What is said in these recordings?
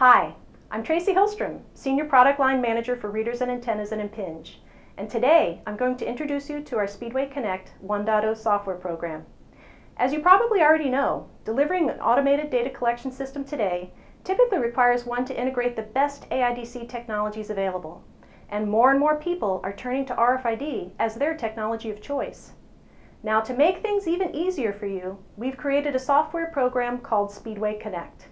Hi, I'm Tracy Hillstrom, Senior Product Line Manager for Readers and Antennas at Impinj, and today I'm going to introduce you to our Speedway Connect 1.0 software program. As you probably already know, delivering an automated data collection system today typically requires one to integrate the best AIDC technologies available, and more and more people are turning to RFID as their technology of choice. Now to make things even easier for you, we've created a software program called Speedway Connect.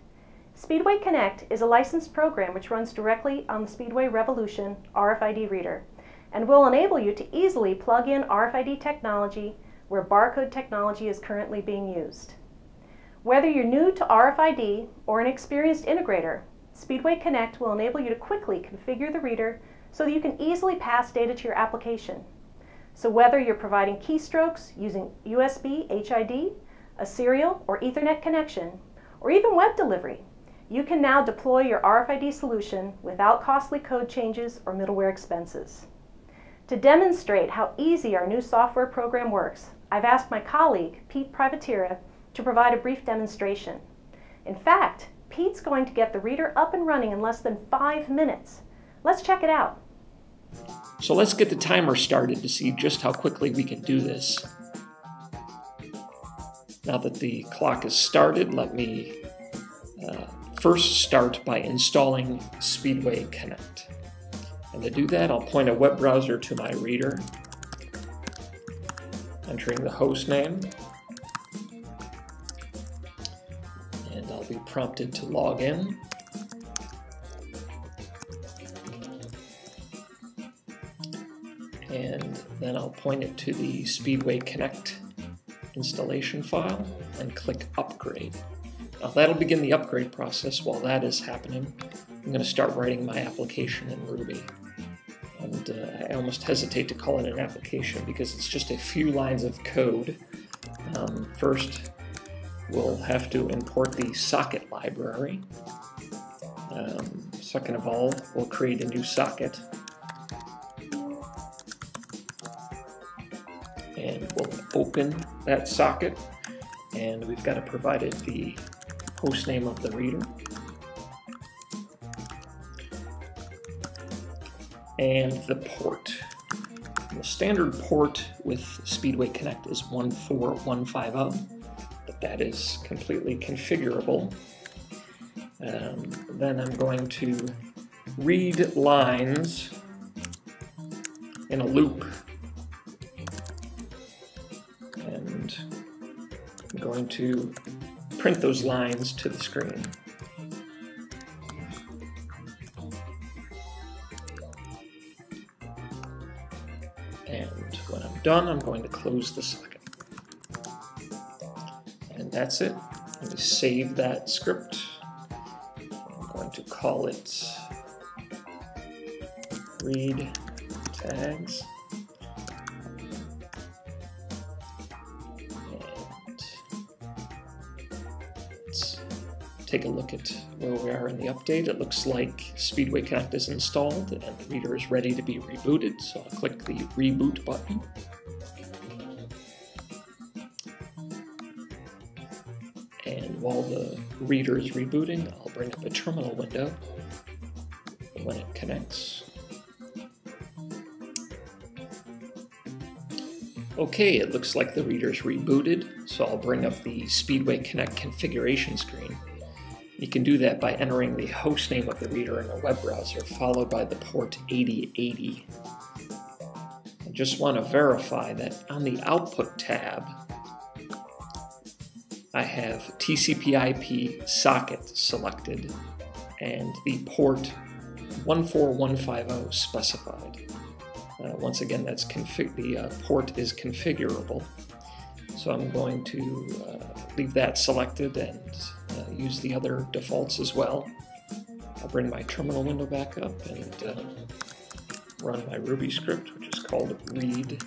Speedway Connect is a licensed program which runs directly on the Speedway Revolution RFID reader and will enable you to easily plug in RFID technology where barcode technology is currently being used. Whether you're new to RFID or an experienced integrator, Speedway Connect will enable you to quickly configure the reader so that you can easily pass data to your application. So whether you're providing keystrokes using USB HID, a serial or Ethernet connection, or even web delivery, you can now deploy your RFID solution without costly code changes or middleware expenses. To demonstrate how easy our new software program works, I've asked my colleague, Pete Privatera, to provide a brief demonstration. In fact, Pete's going to get the reader up and running in less than five minutes. Let's check it out. So let's get the timer started to see just how quickly we can do this. Now that the clock is started, let me first start by installing Speedway Connect. And to do that, I'll point a web browser to my reader, entering the host name, and I'll be prompted to log in. And then I'll point it to the Speedway Connect installation file and click Upgrade. Now that'll begin the upgrade process. While that is happening, I'm going to start writing my application in Ruby. And uh, I almost hesitate to call it an application because it's just a few lines of code. Um, first, we'll have to import the socket library. Um, second of all, we'll create a new socket. And we'll open that socket and we've got to provide it the host name of the reader. And the port. The standard port with Speedway Connect is 14150, but that is completely configurable. Um, then I'm going to read lines in a loop. And I'm going to print those lines to the screen. And when I'm done, I'm going to close the socket. And that's it. Let me save that script. I'm going to call it read tags. Take a look at where we are in the update. It looks like Speedway Connect is installed and the reader is ready to be rebooted, so I'll click the reboot button. And while the reader is rebooting, I'll bring up a terminal window when it connects. Okay, it looks like the reader's rebooted, so I'll bring up the Speedway Connect configuration screen. You can do that by entering the host name of the reader in a web browser, followed by the port 8080. I just want to verify that on the Output tab, I have TCP IP socket selected and the port 14150 specified. Uh, once again, that's the uh, port is configurable. So I'm going to uh, leave that selected and use the other defaults as well. I'll bring my terminal window back up and uh, run my Ruby script, which is called read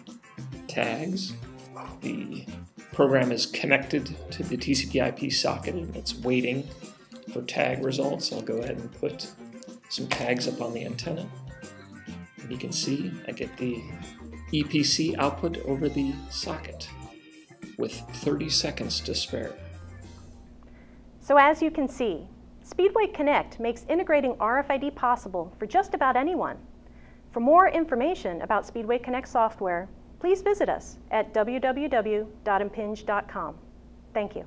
tags. The program is connected to the TCP IP socket and it's waiting for tag results. I'll go ahead and put some tags up on the antenna. And you can see I get the EPC output over the socket with 30 seconds to spare. So as you can see, Speedway Connect makes integrating RFID possible for just about anyone. For more information about Speedway Connect software, please visit us at www.impinj.com. Thank you.